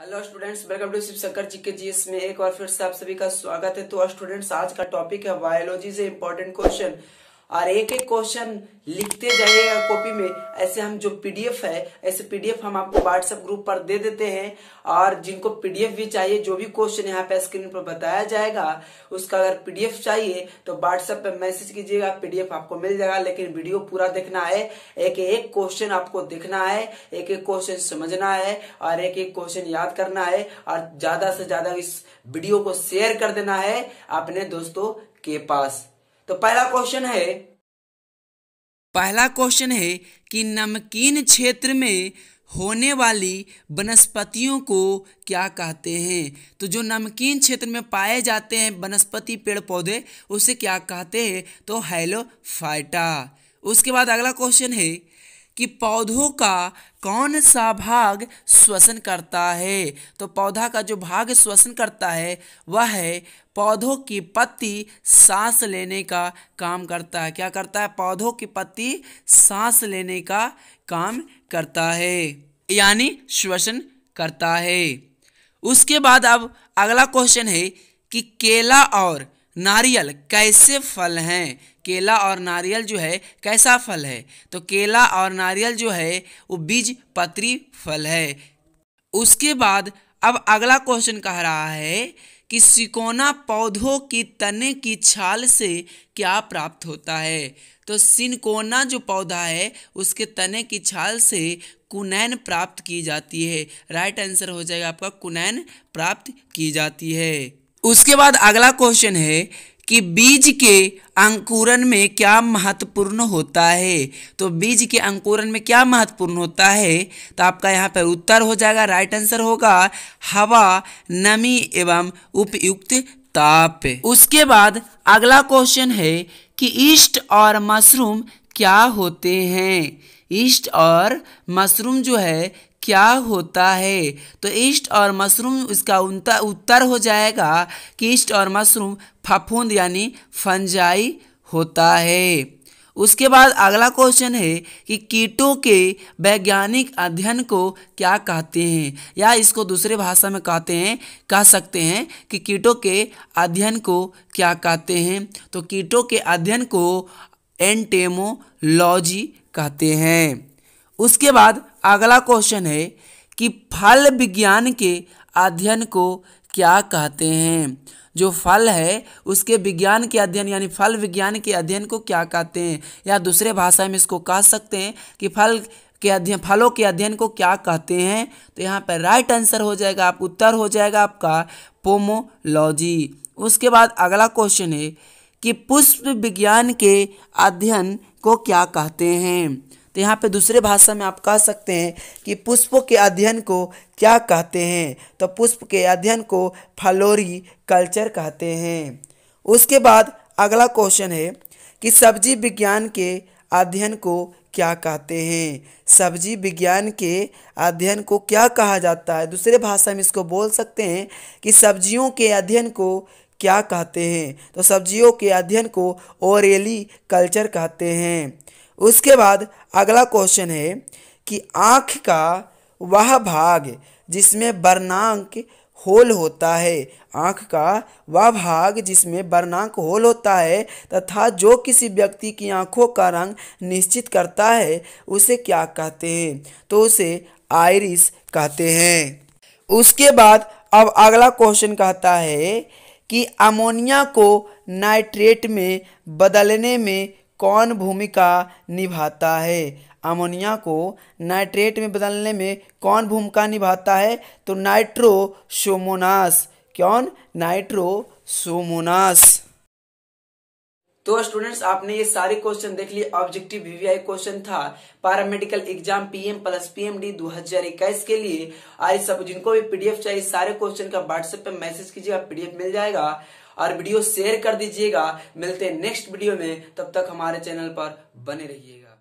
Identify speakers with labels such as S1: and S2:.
S1: Hello students welcome to Shiv Shankar ji के GS में एक बार फिर से आप सभी का स्वागत है। तो स्टूडेंट्स आज का टॉपिक है बायोलॉजी से इम्पोर्टेंट क्वेश्चन और एक एक क्वेश्चन लिखते जाइएगा कॉपी में। ऐसे हम जो पीडीएफ है, ऐसे पीडीएफ हम आपको व्हाट्सएप ग्रुप पर दे देते हैं और जिनको पीडीएफ भी चाहिए, जो भी क्वेश्चन यहाँ पे स्क्रीन पर बताया जाएगा, उसका अगर पीडीएफ चाहिए तो व्हाट्सएप पे मैसेज कीजिएगा, पीडीएफ आपको मिल जाएगा, लेकिन वीडियो पूरा देखना है एक एक क्वेश्चन आपको देखना है एक एक क्वेश्चन समझना है और एक एक क्वेश्चन याद करना है और ज़्यादा से ज़्यादा इस वीडियो को शेयर कर देना है अपने दोस्तों के पास। तो पहला क्वेश्चन है,
S2: पहला क्वेश्चन है कि नमकीन क्षेत्र में होने वाली वनस्पतियों को क्या कहते हैं? तो जो नमकीन क्षेत्र में पाए जाते हैं वनस्पति पेड़ पौधे, उसे क्या कहते हैं? तो हेलो फाइटा। उसके बाद अगला क्वेश्चन है कि पौधों का कौन सा भाग श्वसन करता है? तो पौधा का जो भाग श्वसन करता है, वह है पौधों की पत्ती सांस लेने का काम करता है। क्या करता है? पौधों की पत्ती सांस लेने का काम करता है, यानी श्वसन करता है। उसके बाद अब अगला क्वेश्चन है कि केला और नारियल, कैसे फल हैं? केला और नारियल जो है, कैसा फल है? तो केला और नारियल जो है, वो बीज पत्री फल है। उसके बाद, अब अगला क्वेश्चन कह रहा है कि सिकोना पौधों की तने की छाल से क्या प्राप्त होता है? तो सिनकोना जो पौधा है, उसके तने की छाल से कुनैन प्राप्त की जाती है। राइट आंसर हो जाएगा आपका, कुनैन प्राप्त की जाती है। उसके बाद अगला क्वेश्चन है कि बीज के अंकुरन में क्या महत्वपूर्ण होता है? तो बीज के अंकुरन में क्या महत्वपूर्ण होता है? तो आपका यहाँ पर उत्तर हो जाएगा राइट आंसर होगा, हवा, नमी एवं उपयुक्त ताप। उसके बाद अगला क्वेश्चन है कि ईस्ट और मशरूम क्या होते हैं? ईस्ट और मशरूम जो है, क्या होता है? तो ईस्ट और मशरूम इसका उत्तर हो जाएगा कि ईस्ट और मशरूम फफूंद यानी फंजाई होता है। उसके बाद अगला क्वेश्चन है कि कीटों के वैज्ञानिक अध्ययन को क्या कहते हैं? या इसको दूसरे भाषा में कहते हैं, कह सकते हैं कि कीटों के अध्ययन को क्या कहते हैं? तो कीटों के अध्ययन को एंटेमोलॉजी कहते हैं। उसके बाद अगला क्वेश्चन है कि फल विज्ञान के अध्ययन को क्या कहते हैं? जो फल है, उसके विज्ञान के अध्ययन, यानी फल विज्ञान के अध्ययन को क्या कहते हैं? या दूसरे भाषा में इसको कह सकते हैं कि फल के अध्ययन, फलों के अध्ययन को क्या कहते हैं? तो यहाँ पर राइट आंसर हो जाएगा, आप उत्तर हो जाएगा आपका पोमोलॉजी उसके बाद अगला क्वेश्चन है कि पुष्प विज्ञान के अध्ययन को क्या कहते हैं? तो यहाँ पे दूसरे भाषा में आप कह सकते हैं कि पुष्पों के अध्ययन को क्या कहते हैं? तो पुष्प के अध्ययन को फलोरी कल्चर कहते हैं। उसके बाद अगला क्वेश्चन है कि सब्ज़ी विज्ञान के अध्ययन को क्या कहते हैं? सब्ज़ी विज्ञान के अध्ययन को क्या कहा जाता है? दूसरे भाषा में इसको बोल सकते हैं कि सब्जियों के अध्ययन को क्या कहते हैं? तो सब्जियों के अध्ययन को ओरेली कल्चर कहते हैं। उसके बाद अगला क्वेश्चन है कि आँख का वह भाग जिसमें वर्णांक होल होता है। आँख का वह भाग जिसमें वर्णांक होल होता है तथा जो किसी व्यक्ति की आँखों का रंग निश्चित करता है, उसे क्या कहते हैं? तो उसे आयरिस कहते हैं। उसके बाद अब अगला क्वेश्चन कहता है कि अमोनिया को नाइट्रेट में बदलने में कौन भूमिका निभाता है? अमोनिया को नाइट्रेट में बदलने में कौन भूमिका निभाता है? तो नाइट्रोसोमोनास। कौन नाइट्रोसोमोनास।
S1: तो स्टूडेंट्स आपने ये सारे क्वेश्चन देख लिए। ऑब्जेक्टिव वीवीआई क्वेश्चन था। Paramedical exam PM plus PMD 2021 के लिए। आज सब जिनको भी पीडीएफ चाहिए, सारे क्वेश्चन का व्हाट्सएप पे मैसेज कीजिएगा पीडीएफ मिल जाएगा। और वीडियो शेयर कर दीजिएगा। मिलते हैं नेक्स्ट वीडियो में। तब तक हमारे चैनल पर बने रहिएगा।